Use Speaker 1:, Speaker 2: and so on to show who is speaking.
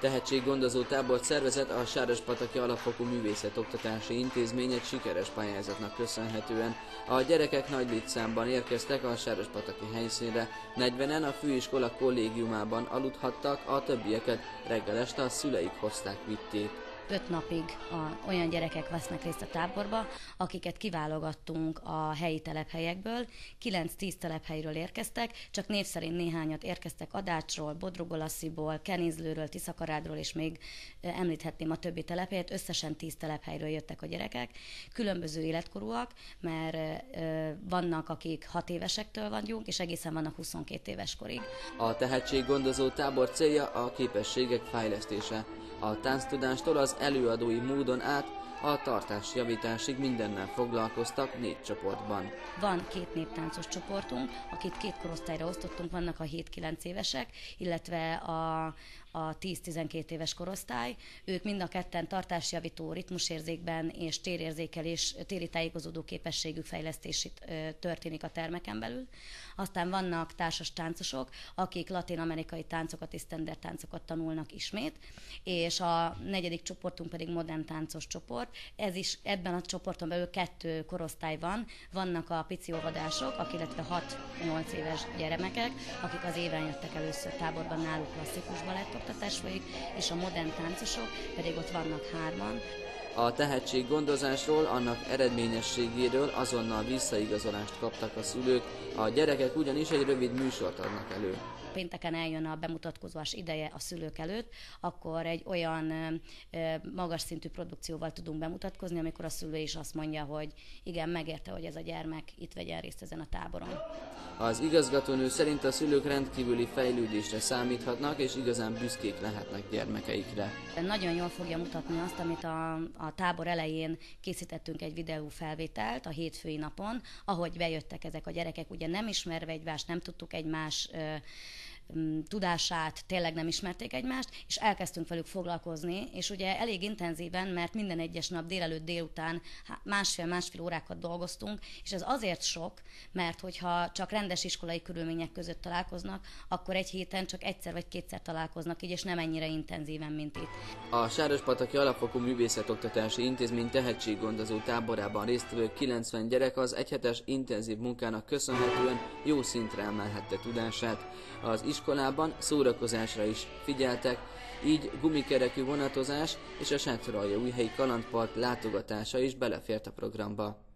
Speaker 1: Tehetséggondozó tábort szervezett a Sárospataki Alapfokú Művészetoktatási Intézmény egy sikeres pályázatnak köszönhetően. A gyerekek nagy létszámban érkeztek a Sárospataki helyszínre, 40-en a főiskola kollégiumában aludhattak, a többieket reggel este a szüleik hozták vitték
Speaker 2: öt napig a, olyan gyerekek vesznek részt a táborba, akiket kiválogattunk a helyi telephelyekből. 9-10 telephelyről érkeztek, csak név szerint néhányat érkeztek Adácsról, Bodrogolasziból, Kenizlőről, Tiszakarádról, és még említhetném a többi telephelyet. Összesen 10 telephelyről jöttek a gyerekek. Különböző életkorúak, mert vannak, akik 6 évesektől vagyunk, és egészen vannak 22 éves korig.
Speaker 1: A tehetséggondozó tábor célja a képességek fejlesztése. A tánctudástól az előadói módon át a tartás javításig mindennel foglalkoztak négy csoportban.
Speaker 2: Van két néptáncos csoportunk, akit két korosztályra osztottunk, vannak a 7-9 évesek, illetve a, a 10-12 éves korosztály. Ők mind a ketten tartásjavító, ritmusérzékben és térérzékelés, téri tájékozódó képességük fejlesztését történik a termeken belül. Aztán vannak társas táncosok, akik latin-amerikai táncokat és standard táncokat tanulnak ismét, és a negyedik csoportunk pedig modern táncos csoport, ez is ebben a csoporton belül kettő korosztály van. Vannak a pici óvodások, akik, illetve 6-8 éves gyermekek, akik az éven jöttek először táborban, náluk klasszikus balettoktatás folyik, és a modern táncosok pedig ott vannak hárman,
Speaker 1: a tehetség gondozásról, annak eredményességéről azonnal visszaigazolást kaptak a szülők, a gyerekek ugyanis egy rövid műsort adnak elő
Speaker 2: pénteken eljön a bemutatkozás ideje a szülők előtt, akkor egy olyan magas szintű produkcióval tudunk bemutatkozni, amikor a szülő is azt mondja, hogy igen, megérte, hogy ez a gyermek itt vegyen részt ezen a táboron.
Speaker 1: Az igazgatónő szerint a szülők rendkívüli fejlődésre számíthatnak, és igazán büszkék lehetnek gyermekeikre.
Speaker 2: Nagyon jól fogja mutatni azt, amit a, a tábor elején készítettünk egy videó felvételt a hétfői napon, ahogy bejöttek ezek a gyerekek, ugye nem ismerve egymást, nem tudtuk egymás tudását, tényleg nem ismerték egymást, és elkezdtünk velük foglalkozni, és ugye elég intenzíven, mert minden egyes nap délelőtt délután másfél-másfél órákat dolgoztunk, és ez azért sok, mert hogyha csak rendes iskolai körülmények között találkoznak, akkor egy héten csak egyszer vagy kétszer találkoznak így, és nem ennyire intenzíven, mint itt.
Speaker 1: A Sárospataki Alapfokú Művészetoktatási Intézmény tehetséggondozó táborában résztvevő 90 gyerek az egyhetes intenzív munkának köszönhetően jó szintre emelhette tudását. Az iskolában szórakozásra is figyeltek, így gumikerekű vonatozás és a Sátoralja újhelyi kalandpark látogatása is belefért a programba.